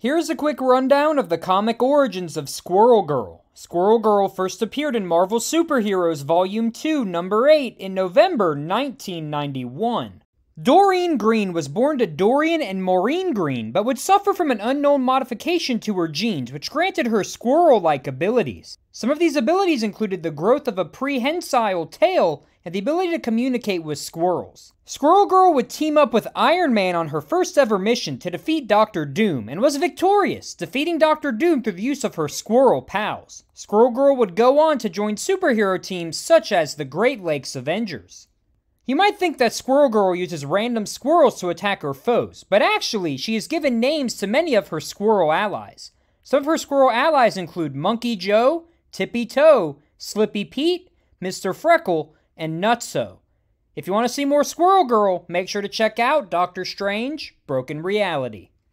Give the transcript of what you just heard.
Here's a quick rundown of the comic origins of Squirrel Girl. Squirrel Girl first appeared in Marvel Superheroes Volume 2, Number 8 in November 1991. Doreen Green was born to Dorian and Maureen Green, but would suffer from an unknown modification to her genes, which granted her squirrel like abilities. Some of these abilities included the growth of a prehensile tail and the ability to communicate with squirrels. Squirrel Girl would team up with Iron Man on her first ever mission to defeat Doctor Doom, and was victorious, defeating Doctor Doom through the use of her squirrel pals. Squirrel Girl would go on to join superhero teams such as the Great Lakes Avengers. You might think that Squirrel Girl uses random squirrels to attack her foes, but actually, she has given names to many of her squirrel allies. Some of her squirrel allies include Monkey Joe, Tippy Toe, Slippy Pete, Mr. Freckle, and Nutso. If you want to see more Squirrel Girl, make sure to check out Doctor Strange Broken Reality.